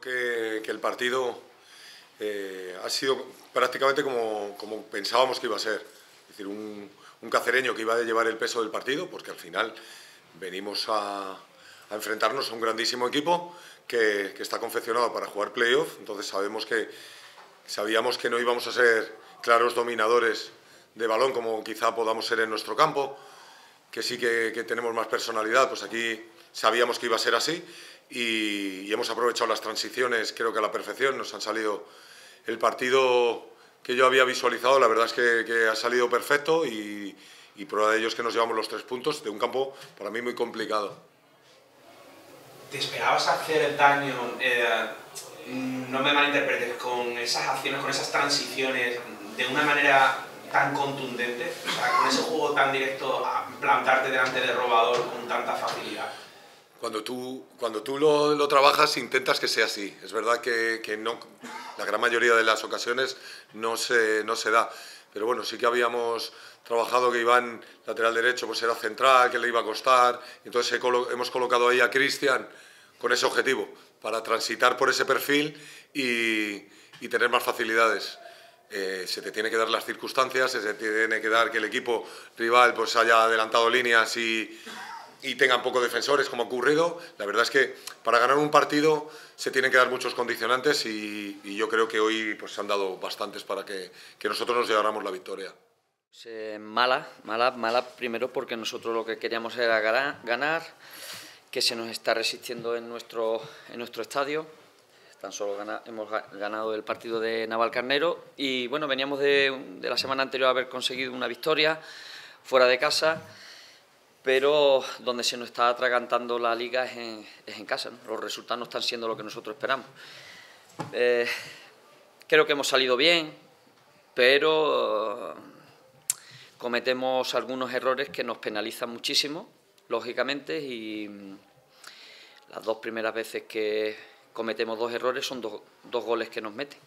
Creo que, el partido eh, ha sido prácticamente como, como, pensábamos que iba a ser. Es decir, un, un, cacereño que iba a llevar el peso del partido, porque al final venimos a, a enfrentarnos a un grandísimo equipo que, que, está confeccionado para jugar playoff, entonces sabemos que sabíamos que no íbamos a ser claros dominadores de balón como quizá podamos ser en nuestro campo, que sí que, que tenemos más personalidad, pues aquí sabíamos que iba a ser así y, hemos aprovechado las transiciones, creo que a la perfección, nos han salido el partido que yo había visualizado, la verdad es que, ha salido perfecto y, prueba de ello es que nos llevamos los tres puntos de un campo para mí muy complicado. ¿Te esperabas hacer el daño, eh, no me malinterpretes, con esas acciones, con esas transiciones, de una manera tan contundente? O sea, con ese juego tan directo, a plantarte delante del robador con tanta facilidad. Cuando tú, cuando tú lo, lo, trabajas intentas que sea así. Es verdad que, que, no, la gran mayoría de las ocasiones no se, no se da. Pero bueno, sí que habíamos trabajado que Iván, lateral derecho, pues era central, que le iba a costar. Entonces hemos colocado ahí a Cristian con ese objetivo, para transitar por ese perfil y, y tener más facilidades. Eh, se te tiene que dar las circunstancias, se te tiene que dar que el equipo rival pues haya adelantado líneas y, y tengan pocos defensores, como ha ocurrido. La verdad es que para ganar un partido se tienen que dar muchos condicionantes y, yo creo que hoy pues, se han dado bastantes para que, que nosotros nos lleváramos la victoria. mala, mala, mala primero porque nosotros lo que queríamos era ganar, que se nos está resistiendo en nuestro, en nuestro estadio. Tan solo hemos ganado el partido de Navalcarnero y bueno, veníamos de, de la semana anterior a haber conseguido una victoria fuera de casa pero donde se nos está atragantando la liga es en, casa. Los resultados no están siendo lo que nosotros esperamos. Eh, creo que hemos salido bien, pero eh, cometemos algunos errores que nos penalizan muchísimo, lógicamente, y mm, las dos primeras veces que cometemos dos errores son dos, goles que nos meten.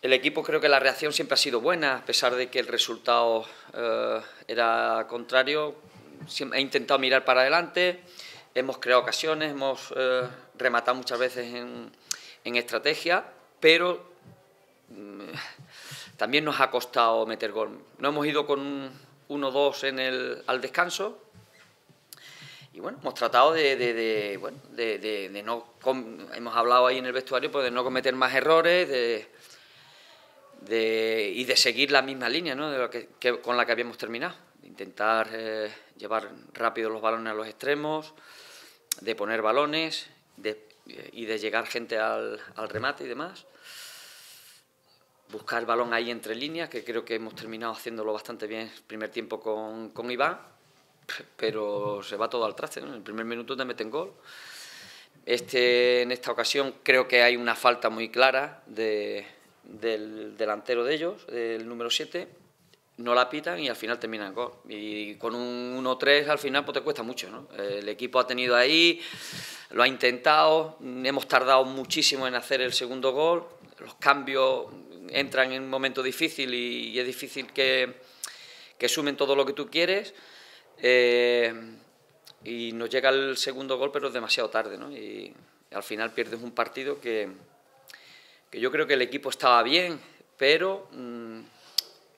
El equipo creo que la reacción siempre ha sido buena, a pesar de que el resultado eh, era contrario he intentado mirar para adelante, hemos creado ocasiones, hemos eh, rematado muchas veces en, estrategia, pero mm, también nos ha costado meter gol. No hemos ido con 1-2 en el, al descanso y bueno, hemos tratado de, no, hemos hablado ahí en el vestuario, pues de no cometer más errores, y de seguir la misma línea con la que habíamos terminado intentar eh, llevar rápido los balones a los extremos, de poner balones y de llegar gente al, remate y demás. Buscar el balón ahí entre líneas, que creo que hemos terminado haciéndolo bastante bien el primer tiempo con, con Iván, pero se va todo al traste. En el primer minuto te meten gol. Este, en esta ocasión creo que hay una falta muy clara del delantero de ellos, del número 7, no la pitan y al final terminan gol. Y con un 1-3 al final pues te cuesta mucho. ¿no? El equipo ha tenido ahí, lo ha intentado, hemos tardado muchísimo en hacer el segundo gol, los cambios entran en un momento difícil y, es difícil que, que, sumen todo lo que tú quieres. Eh, y nos llega el segundo gol, pero es demasiado tarde. ¿no? Y, al final pierdes un partido que, que yo creo que el equipo estaba bien, pero... Mm,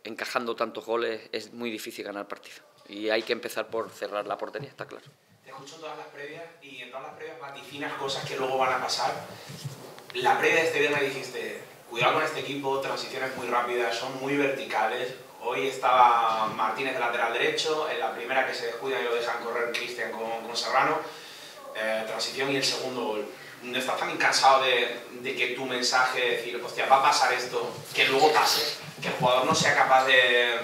encajando tantos goles es muy difícil ganar partido. Y hay que empezar por cerrar la portería, está claro. Te escucho todas las previas y en todas las previas vaticinas cosas que luego van a pasar. La previa de este viernes dijiste, cuidado con este equipo, transiciones muy rápidas, son muy verticales. Hoy estaba Martínez de lateral derecho, en la primera que se descuida y lo dejan correr Cristian con, con Serrano, eh, transición y el segundo gol. ¿No estás también cansado de, de que tu mensaje, decir, hostia, va a pasar esto, que luego pase? que el jugador no sea capaz de...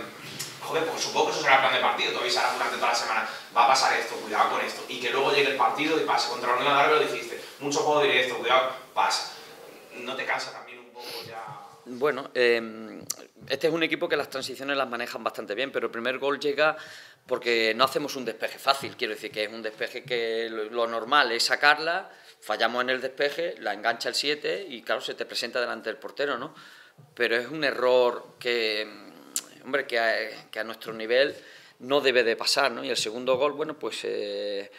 Joder, pues supongo que eso será el plan de partido, tú avisarás durante toda la semana, va a pasar esto, cuidado con esto, y que luego llegue el partido y pase. Contra la Unión de lo dijiste, mucho juego directo, cuidado, pasa. ¿No te cansa también un poco ya...? Bueno, eh, este es un equipo que las transiciones las manejan bastante bien, pero el primer gol llega porque no hacemos un despeje fácil, quiero decir que es un despeje que lo normal es sacarla, fallamos en el despeje, la engancha el 7 y claro, se te presenta delante del portero, ¿no? pero es un error que, mm, hombre, que a, nuestro nivel no debe de pasar, ¿no? Y el segundo gol, bueno, pues eh,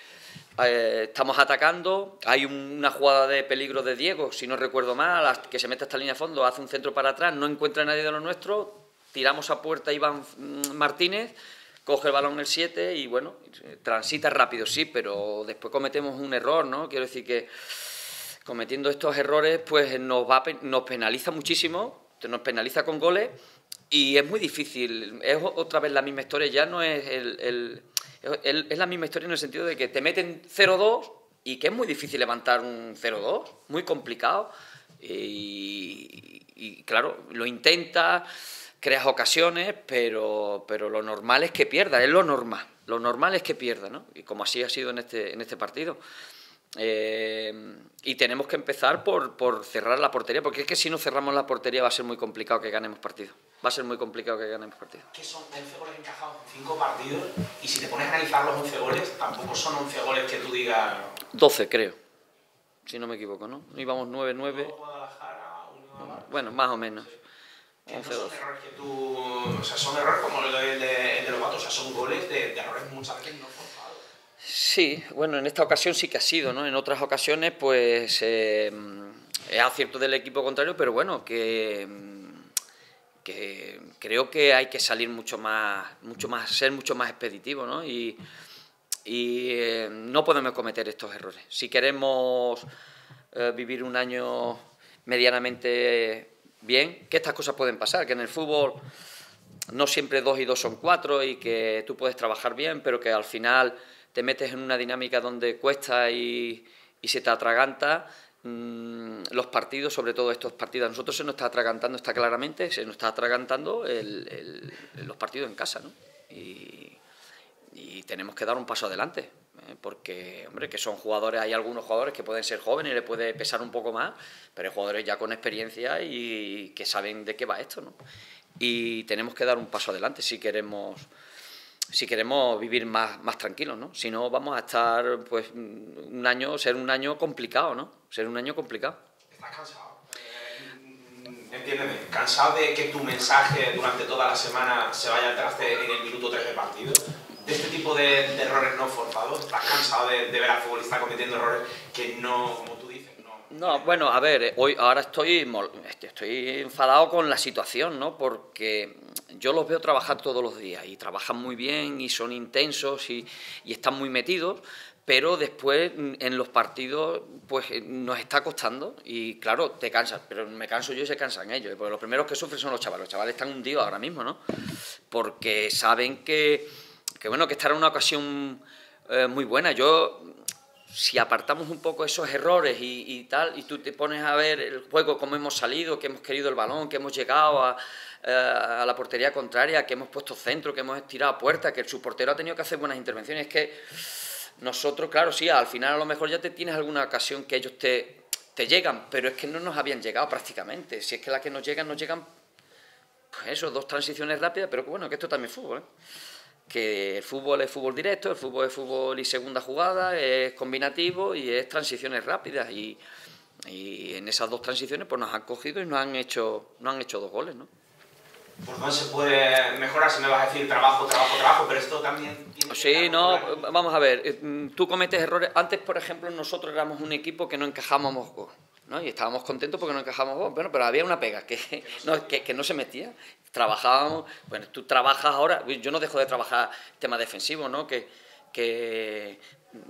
eh, estamos atacando, hay una jugada de peligro de Diego, si no recuerdo mal, que se mete a esta línea de fondo, hace un centro para atrás, no encuentra a nadie de los nuestros, tiramos a puerta Iván mm, Martínez, coge el balón el 7 y bueno, transita rápido, sí, pero después cometemos un error, ¿no? Quiero decir que cometiendo estos errores pues nos, va, nos penaliza muchísimo, nos penaliza con goles y es muy difícil, es otra vez la misma historia, ya no es el, es la misma historia en el sentido de que te meten 0-2 y que es muy difícil levantar un 0-2, muy complicado y, claro, lo intenta creas ocasiones, pero, pero lo normal es que pierda, es lo normal. Lo normal es que pierda, ¿no? Y como así ha sido en este, en este partido. Eh, y tenemos que empezar por, por, cerrar la portería, porque es que si no cerramos la portería va a ser muy complicado que ganemos partido. Va a ser muy complicado que ganemos partido. Que son 11 goles encajados en 5 partidos, y si te pones a analizar los 11 goles, tampoco son 11 goles que tú digas... 12 creo, si no me equivoco, ¿no? Íbamos 9-9. Bueno, más o menos. Son errores que tú. O sea, son errores como el de, de, los gatos, o sea, son goles de, errores muchas veces no. Sí, bueno, en esta ocasión sí que ha sido, ¿no? En otras ocasiones, pues. Eh, es acierto del equipo contrario, pero bueno, que. que creo que hay que salir mucho más, mucho más, ser mucho más expeditivo, ¿no? Y, y eh, no podemos cometer estos errores. Si queremos eh, vivir un año medianamente bien, que estas cosas pueden pasar, que en el fútbol no siempre dos y dos son cuatro y que tú puedes trabajar bien, pero que al final te metes en una dinámica donde cuesta y, se te atraganta. Mm, los partidos, sobre todo estos partidos, a nosotros se nos está atragantando, está claramente, se nos está atragantando los partidos en casa, ¿no? y tenemos que dar un paso adelante. Eh, porque, hombre, que son jugadores, hay algunos jugadores que pueden ser jóvenes y le puede pesar un poco más, pero hay jugadores ya con experiencia y que saben de qué va esto, ¿no? Y tenemos que dar un paso adelante si queremos si queremos vivir más, más tranquilos, ¿no? Si no, vamos a estar, pues, un año, ser un año complicado, ¿no? Ser un año complicado. ¿Estás cansado? Eh, entiéndeme, ¿cansado de que tu mensaje durante toda la semana se vaya al traste en el minuto 3 del partido? de este tipo de, errores no forzados? ¿Estás cansado de, ver al futbolista cometiendo errores que no, como tú dices, no? No, bueno, a ver, hoy, ahora estoy, estoy enfadado con la situación, ¿no? Porque yo los veo trabajar todos los días y trabajan muy bien y son intensos y, y están muy metidos, pero después en los partidos pues nos está costando y claro, te cansas, pero me canso yo y se cansan ellos, porque los primeros que sufren son los chavales, los chavales están hundidos ahora mismo, ¿no? Porque saben que que bueno, que estará una ocasión eh, muy buena. Yo, si apartamos un poco esos errores y, tal, y tú te pones a ver el juego, cómo hemos salido, que hemos querido el balón, que hemos llegado a, eh, la portería contraria, que hemos puesto centro, que hemos estirado puerta, que su portero ha tenido que hacer buenas intervenciones, es que nosotros, claro, sí, al final a lo mejor ya te tienes alguna ocasión que ellos te, te llegan, pero es que no nos habían llegado prácticamente. Si es que las que nos llegan, nos llegan, pues eso, dos transiciones rápidas, pero bueno, que esto también es fútbol, ¿eh? Que el fútbol es fútbol directo, el fútbol es fútbol y segunda jugada, es combinativo y es transiciones rápidas y, en esas dos transiciones pues nos han cogido y nos han hecho, nos han hecho dos goles, ¿no? ¿Por dónde se puede mejorar? Si me vas a decir trabajo, trabajo, trabajo, pero esto también tiene Sí, no, vamos a ver, eh, tú cometes errores. Antes, por ejemplo, nosotros éramos un equipo que no encajábamos gol. Y estábamos contentos porque no encajábamos Bueno, pero había una pega, que no, que, no se metía. Trabajábamos, bueno, tú trabajas ahora, yo no dejo de trabajar tema defensivo, ¿no? Que, que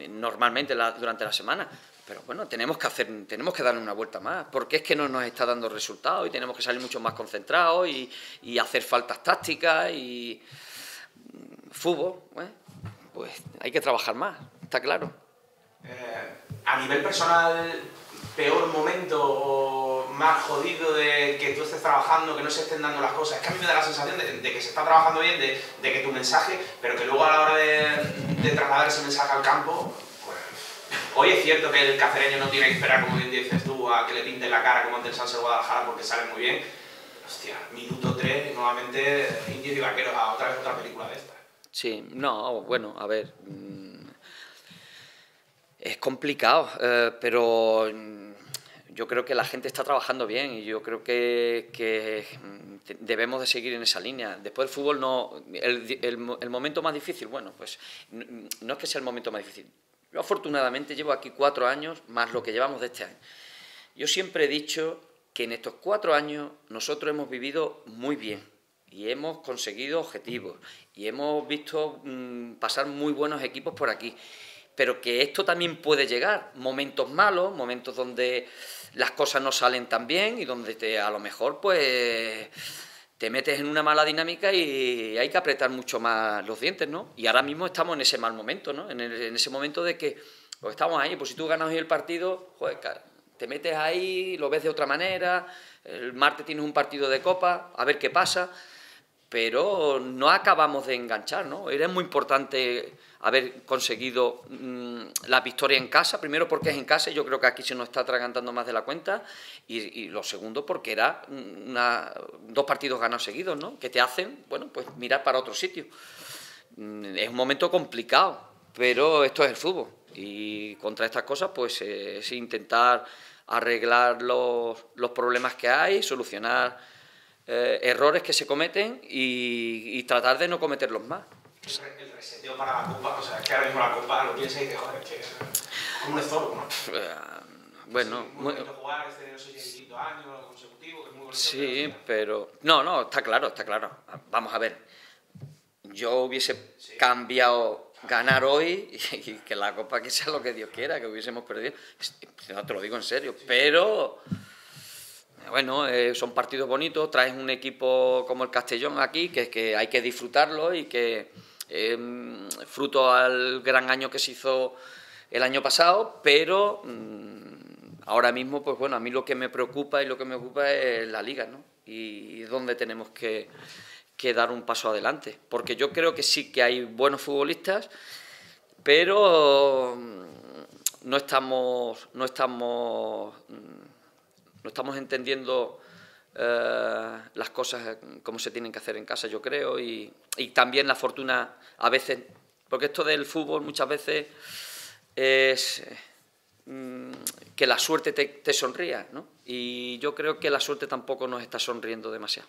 normalmente durante la semana, pero bueno, tenemos que hacer, tenemos que darle una vuelta más, porque es que no nos está dando resultados y tenemos que salir mucho más concentrados y, y hacer faltas tácticas y mm, fútbol, pues hay que trabajar más, está claro. Eh, a nivel personal, peor momento o más jodido de que tú estés trabajando, que no se estén dando las cosas. Es que a mí me da la sensación de, que se está trabajando bien, de, que tu mensaje, pero que luego a la hora de, trasladar ese mensaje al campo, pues... Hoy es cierto que el cacereño no tiene que esperar, como bien dices tú, a que le pinten la cara como ante el Sanse Guadalajara porque sale muy bien. Hostia, minuto 3, nuevamente Indios y Vaqueros a otra vez otra película de esta. Sí, no, bueno, a ver... Mm, es complicado, eh, pero yo creo que la gente está trabajando bien y yo creo que, debemos de seguir en esa línea. Después del fútbol no, el, el, momento más difícil, bueno, pues no, es que sea el momento más difícil. Yo afortunadamente llevo aquí cuatro años más lo que llevamos de este año. Yo siempre he dicho que en estos cuatro años nosotros hemos vivido muy bien y hemos conseguido objetivos y hemos visto mm, pasar muy buenos equipos por aquí. Pero que esto también puede llegar, momentos malos, momentos donde las cosas no salen tan bien y donde te, a lo mejor pues te metes en una mala dinámica y hay que apretar mucho más los dientes, ¿no? Y ahora mismo estamos en ese mal momento, ¿no? En, ese momento de que pues estamos ahí, pues si tú ganas hoy el partido, joder, te metes ahí, lo ves de otra manera, el martes tienes un partido de copa, a ver qué pasa, pero no acabamos de enganchar, ¿no? Era muy importante haber conseguido mm, la victoria en casa, primero porque es en casa, y yo creo que aquí se nos está atragantando más de la cuenta, y, lo segundo porque era una, dos partidos ganados seguidos, ¿no? que te hacen, bueno, pues mirar para otro sitio. Mm, es un momento complicado, pero esto es el fútbol, y contra estas cosas pues es intentar arreglar los, problemas que hay, solucionar eh, errores que se cometen y tratar de no cometerlos más el reseteo para la copa, o sea, es que ahora mismo la copa lo piensa y dice, joder, que es como un estorbo, ¿no? Eh, bueno, sí, muy bonito jugar, no sé si años consecutivos, que es muy bonito. Sí, pero, No, no, está claro, está claro. Vamos a ver. Yo hubiese cambiado ganar hoy y, que la copa que sea lo que Dios quiera, que hubiésemos perdido. No te lo digo en serio, pero bueno, eh, son partidos bonitos, traes un equipo como el Castellón aquí, que, que hay que disfrutarlo y que Em, fruto al gran año que se hizo el año pasado, pero mm, ahora mismo, pues bueno, a mí lo que me preocupa y lo que me ocupa es la liga, ¿no? Y, dónde tenemos que, dar un paso adelante, porque yo creo que sí que hay buenos futbolistas, pero mm, no estamos, no estamos, mm, no estamos entendiendo eh, las cosas como se tienen que hacer en casa, yo creo, y, también la fortuna a veces, porque esto del fútbol muchas veces es mm, que la suerte te, te sonría, ¿no? Y yo creo que la suerte tampoco nos está sonriendo demasiado.